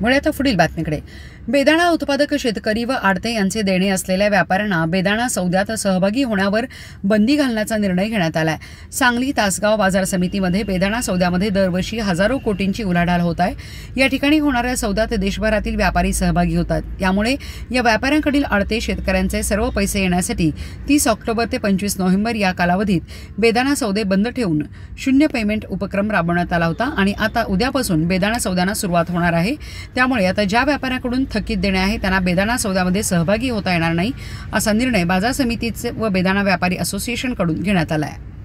मुळे आता पुढील बातमीकडे. बेदाणा उत्पादक शेतकरी व आडते यांचे देणे असलेल्या व्यापाऱ्यांना बेदाणा सौद्यात सहभागी होण्यावर बंदी घालण्याचा निर्णय घेण्यात आलाय. सांगली तासगाव बाजार समितीमध्ये बेदाणा सौद्यामध्ये दरवर्षी हजारो कोटींची उलाढाल होत आहे. या ठिकाणी होणाऱ्या सौद्यात देशभरातील व्यापारी सहभागी होतात. त्यामुळे या व्यापाऱ्यांकडील आडते शेतकऱ्यांचे सर्व पैसे येण्यासाठी तीस ऑक्टोबर ते पंचवीस नोव्हेंबर या कालावधीत बेदाणा सौदे बंद ठेवून शून्य पेमेंट उपक्रम राबवण्यात आला होता आणि आता उद्यापासून बेदाणा सौद्यांना सुरुवात होणार आहे. त्यामुळे आता ज्या व्यापाऱ्याकडून थकीत देणे आहे त्यांना बेदाणा सौद्यामध्ये सहभागी होता येणार नाही असा निर्णय बाजार समितीचे व बेदाणा व्यापारी असोसिएशनकडून घेण्यात आला आहे.